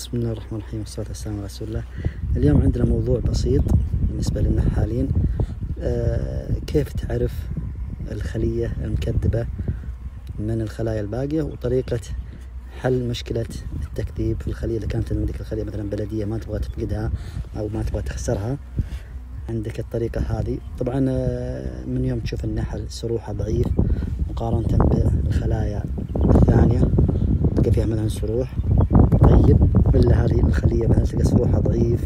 بسم الله الرحمن الرحيم والصلاة والسلام على رسول الله. اليوم عندنا موضوع بسيط بالنسبة للنحالين آه كيف تعرف الخلية المكذبة من الخلايا الباقية وطريقة حل مشكلة التكذيب في الخلية؟ إذا كانت عندك الخلية مثلا بلدية ما تبغى تفقدها أو ما تبغى تخسرها عندك الطريقة هذه. طبعا آه، من يوم تشوف النحل سروحه ضعيف مقارنة بالخلايا الثانية تلقى فيها مثلا سروح طيب. إلا هذه الخلية مثلا تلقى سروحها ضعيف.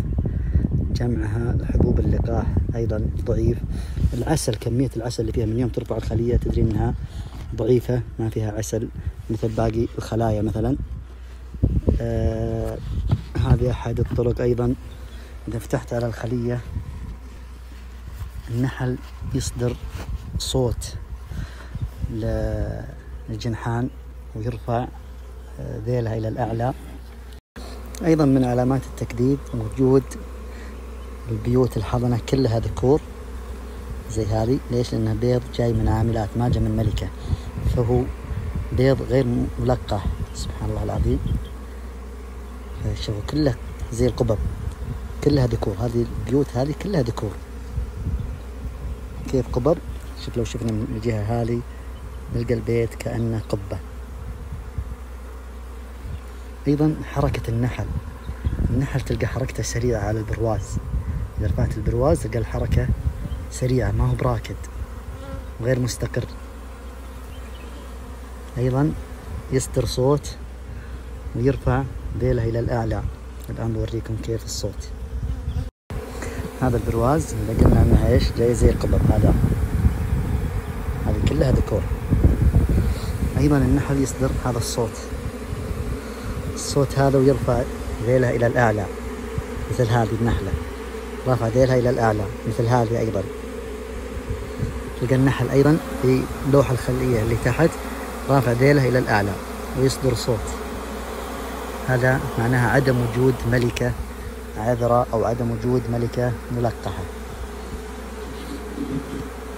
جمعها حبوب اللقاح أيضا ضعيف. العسل كمية العسل اللي فيها من يوم ترفع الخلية تدري إنها ضعيفة ما فيها عسل. مثل باقي الخلايا مثلا. آه هذه أحد الطرق أيضا. إذا فتحت على الخلية النحل يصدر صوت للجنحان ويرفع آه، ذيلها إلى الأعلى. أيضا من علامات التكذيب وجود البيوت الحضنة كلها ذكور زي هذه. ليش؟ لأنه بيض جاي من عاملات ما جاء من ملكة. فهو بيض غير ملقح. سبحان الله العظيم. شوفوا كله زي القبب. كلها ذكور هذه البيوت هذه كلها ذكور كيف قبب؟ شوف لو شفنا من الجهة هذه نلقى البيت كأنه قبة. أيضا حركة النحل. النحل تلقى حركته سريعة على البرواز. إذا رفعت البرواز تلقى الحركة سريعة ما هو براكد وغير مستقر. أيضا يصدر صوت ويرفع ذيله إلى الأعلى. الآن بوريكم كيف الصوت. هذا البرواز اللي قلنا عنها إيش؟ جاي زي القبب هذا. هذه كلها ذكور أيضا النحل يصدر هذا الصوت. الصوت هذا ويرفع ذيلها إلى الأعلى مثل هذه النحلة. رفع ذيلها إلى الأعلى مثل هذه أيضا. تلقى النحل أيضا في لوح الخلية اللي تحت رافع ذيلها إلى الأعلى ويصدر صوت. هذا معناها عدم وجود ملكة عذراء أو عدم وجود ملكة ملقحة.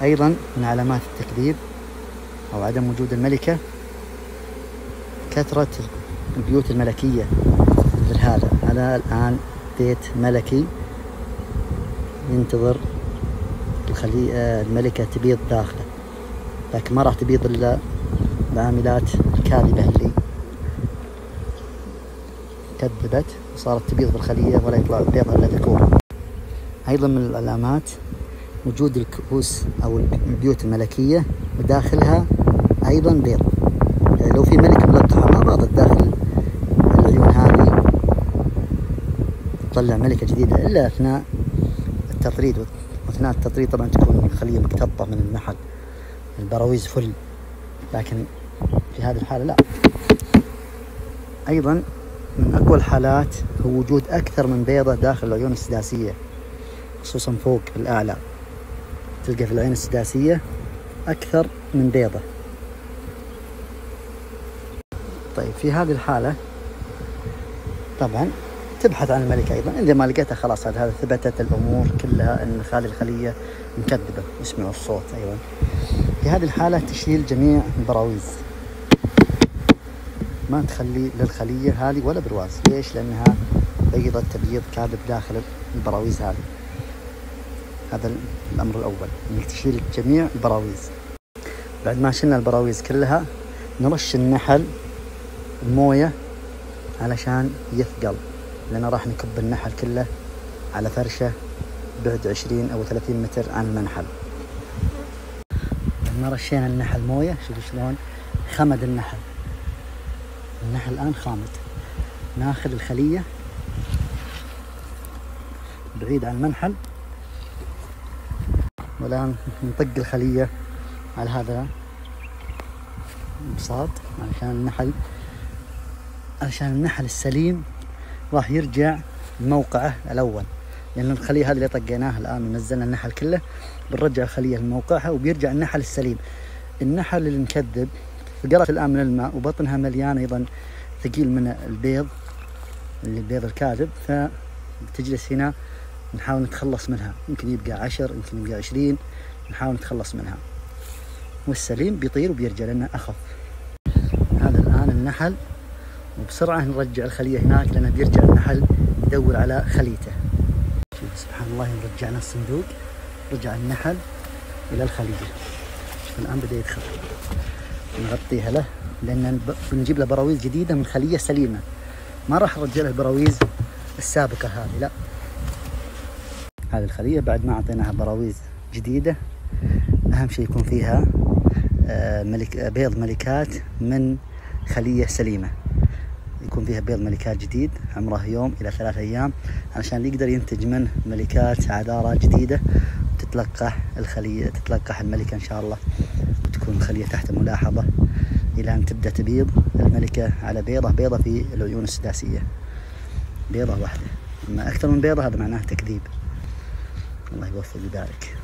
أيضا من علامات التكذيب أو عدم وجود الملكة كثرة البيوت الملكية مثل هذا. هذا الآن بيت ملكي ينتظر الخلية آه، الملكة تبيض داخله. لكن ما راح تبيض إلا العاملات الكاذبة اللي كذبت وصارت تبيض بالخلية ولا يطلع بيضها إلا ذكور أيضا من العلامات وجود الكؤوس أو البيوت الملكية وداخلها أيضا بيض. لو في ملك ملقحة ما باضت داخل العيون هذه تطلع ملكة جديدة إلا أثناء التطريد. وأثناء التطريد طبعا تكون الخلية مكتظة من النحل البراويز فل. لكن في هذه الحالة لا. أيضا من أقوى الحالات هو وجود أكثر من بيضة داخل العيون السداسية خصوصا فوق الأعلى. تلقى في العين السداسية أكثر من بيضة. طيب في هذه الحالة طبعا تبحث عن الملكة أيضا. إذا ما لقيتها خلاص هذا ثبتت الأمور كلها أن هذه الخلية مكذبة يسمعوا الصوت أيضا. في هذه الحالة تشيل جميع البراويز ما تخلي للخلية هذه ولا برواز. ليش؟ لأنها بيضة تبييض كاذب داخل البراويز هذه. هذا الأمر الأول أنك تشيل جميع البراويز بعد ما شلنا البراويز كلها نرش النحل الموية علشان يثقل لأن راح نكب النحل كله على فرشة بعد عشرين أو ثلاثين متر عن المنحل. لما رشينا النحل موية شوفوا شلون خمد النحل. النحل الآن خامد. ناخذ الخلية بعيد عن المنحل والآن نطق الخلية على هذا البساط علشان النحل علشان النحل السليم راح يرجع لموقعه الأول. لأن الخلية هذه اللي طقيناها الآن ونزلنا النحل كله بنرجع الخلية لموقعها وبيرجع النحل السليم. النحل اللي مكذب فقرت الآن من الماء وبطنها مليان أيضا ثقيل من البيض اللي البيض الكاذب فبتجلس هنا نحاول نتخلص منها. يمكن يبقى عشر يمكن يبقى عشرين نحاول نتخلص منها. والسليم بيطير وبيرجع لأنه أخف. هذا الآن النحل. وبسرعة نرجع الخلية هناك لأنه بيرجع النحل يدور على خليته. شوف سبحان الله رجعنا الصندوق رجع النحل إلى الخلية. شوف الآن بدأ يدخل. نغطيها له لأن بنجيب له براويز جديدة من خلية سليمة. ما راح نرجع له البراويز السابقة هذه لا. هذه الخلية بعد ما أعطيناها براويز جديدة. أهم شيء يكون فيها آه، ملك بيض ملكات من خلية سليمة. يكون فيها بيض ملكات جديد عمره يوم إلى ثلاثة أيام علشان يقدر ينتج منه ملكات عذارة جديدة تتلقح الخلية تتلقح الملكة إن شاء الله وتكون الخلية تحت ملاحظة إلى أن تبدأ تبيض الملكة على بيضة بيضة في العيون السداسية بيضة واحدة أما أكثر من بيضة هذا معناه تكذيب. الله يوفق ويبارك